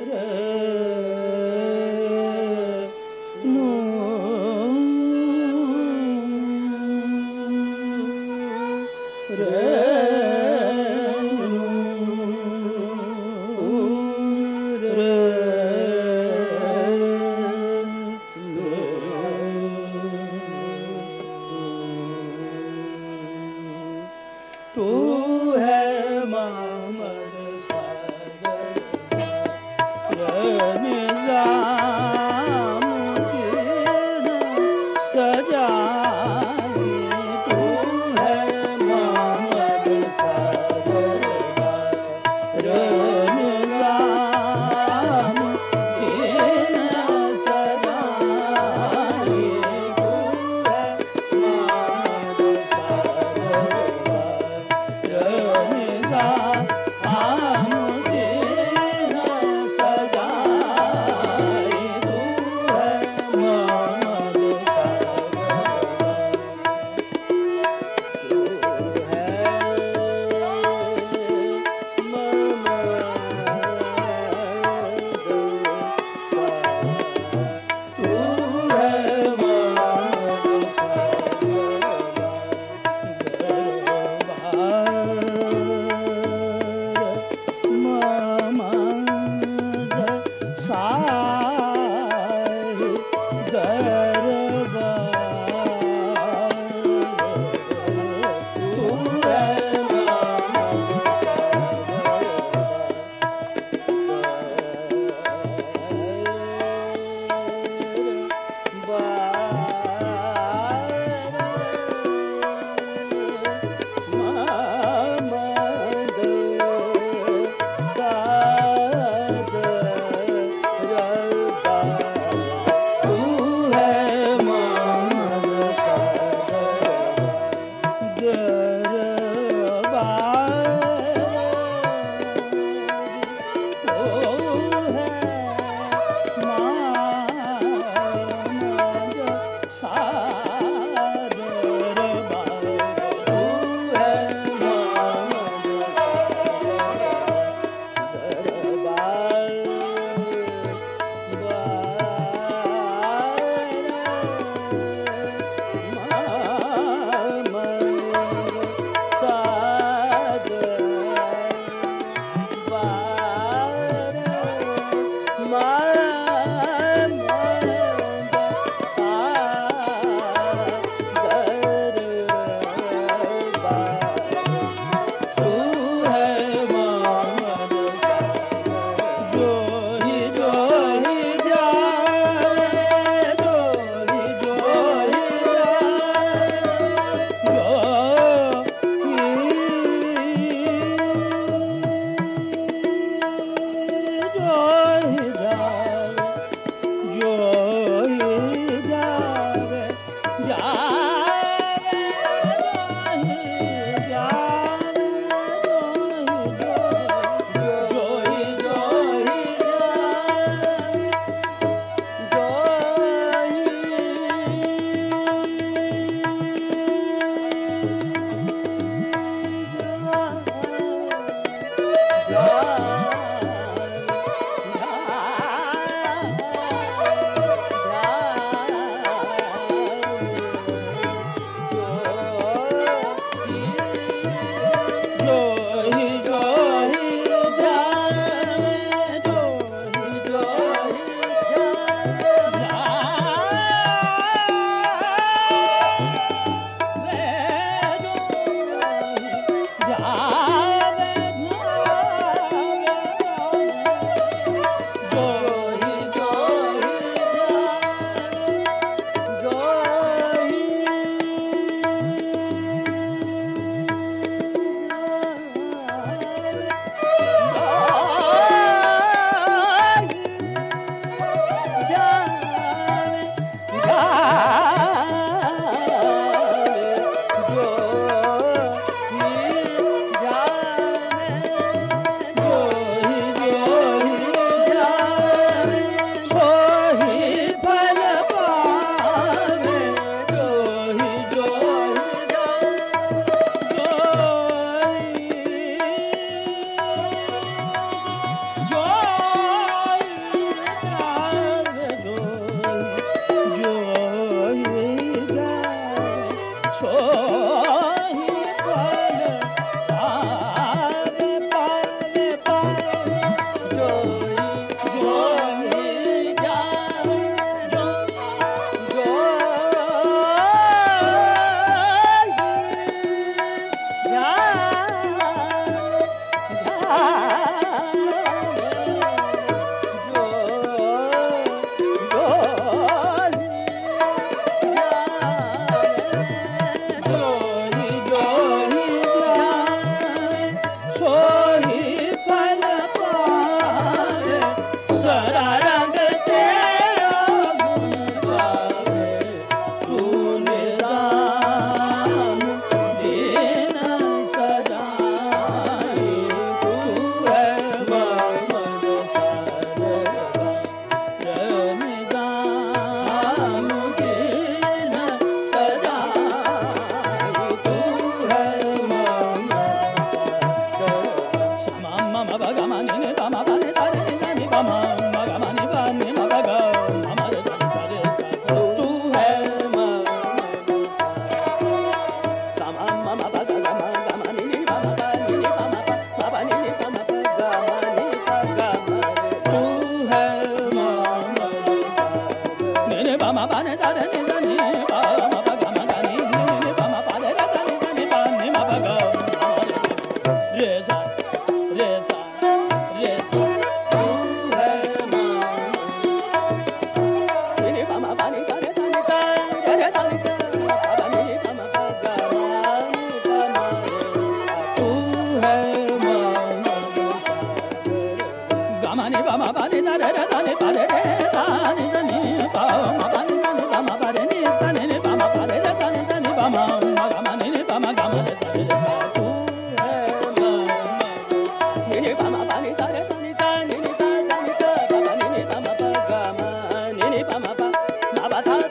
Re Ở mẹ.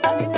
打给。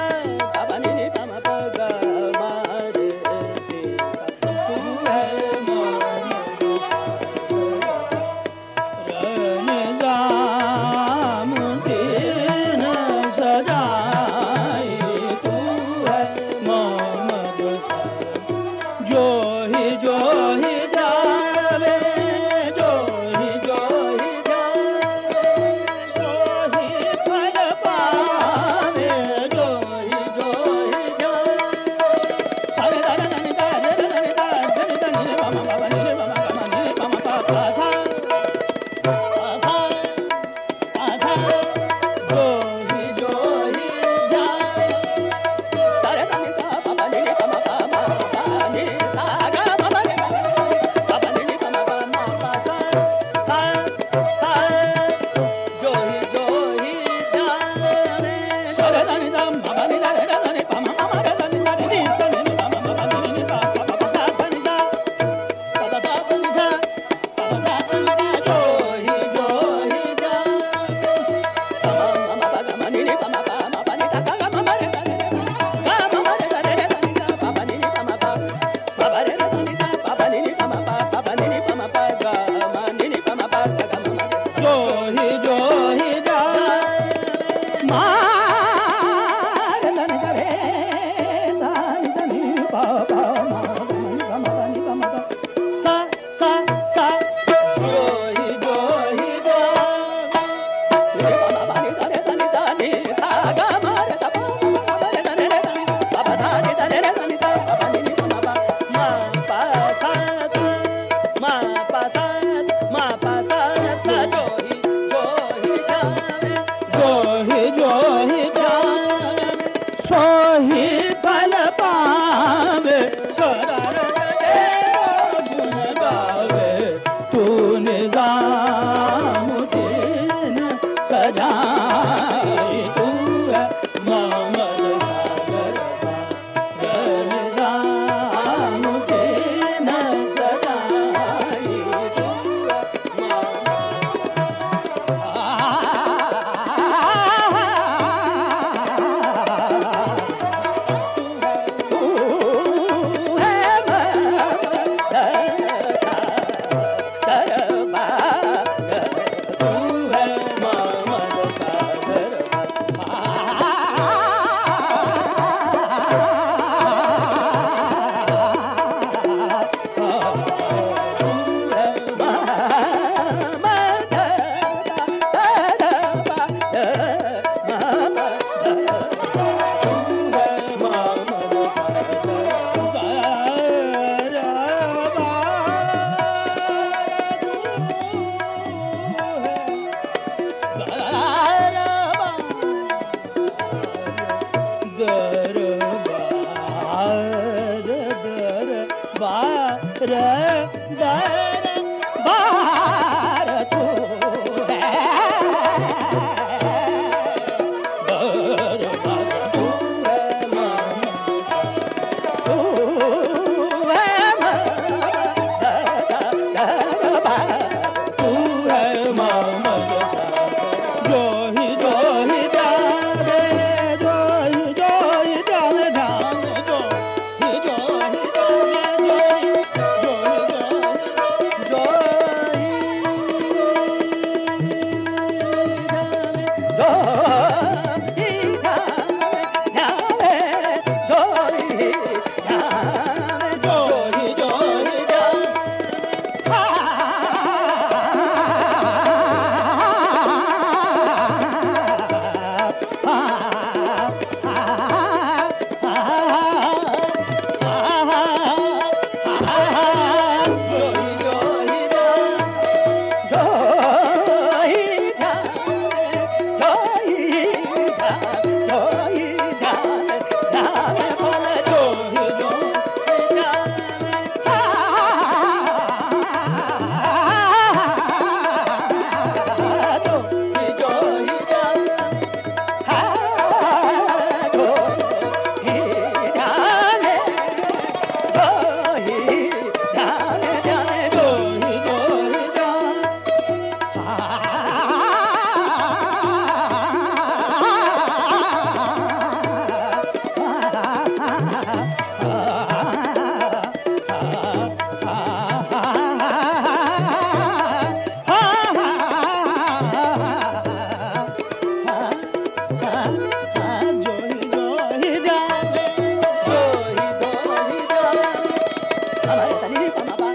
Tadi itu?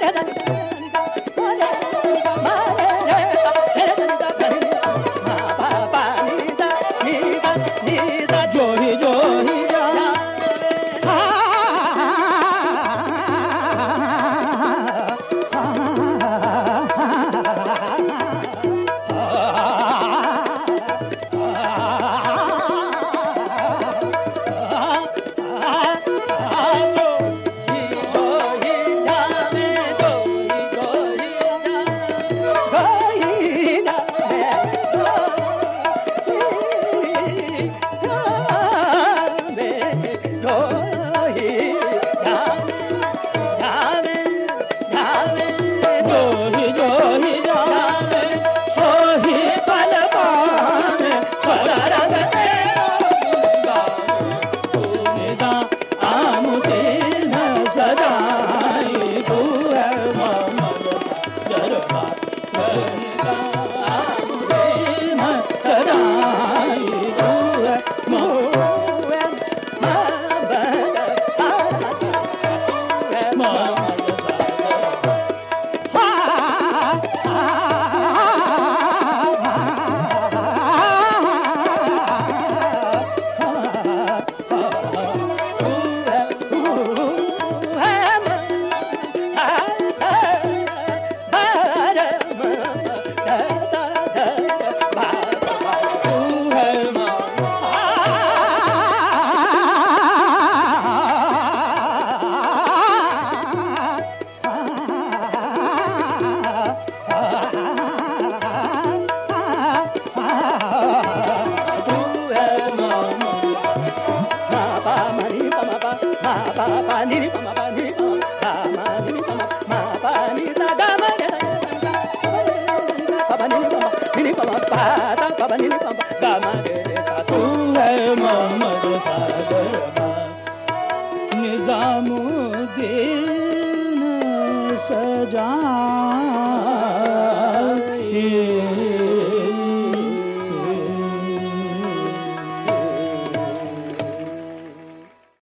da da da तू